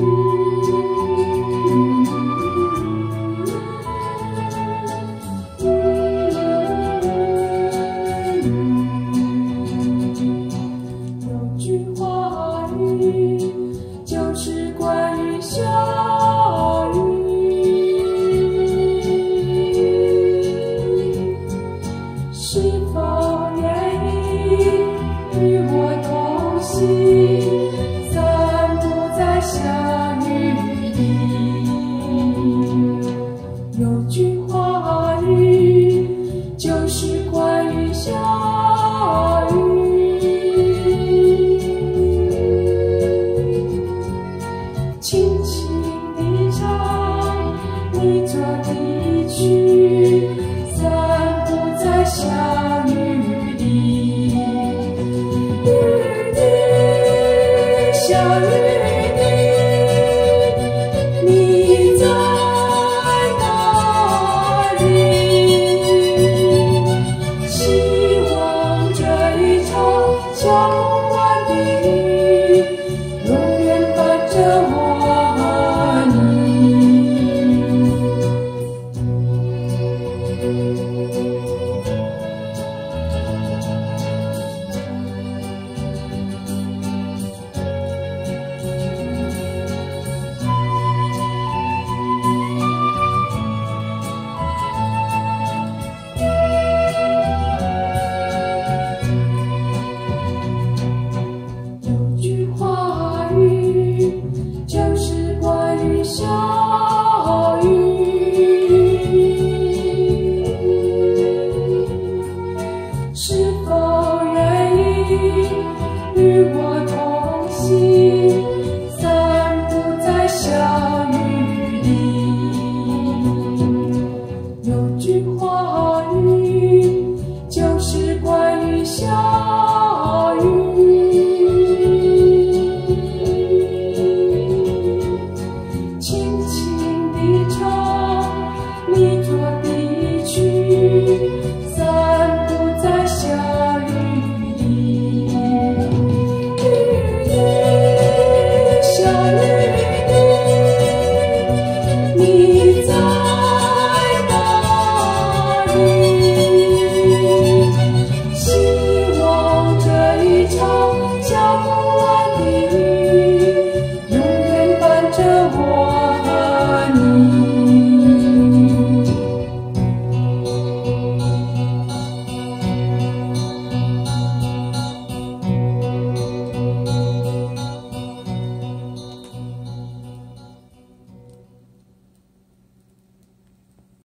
Don't you want 欢迎下雨轻轻地唱你做的曲散步在下雨里雨滴下雨 Ciao. you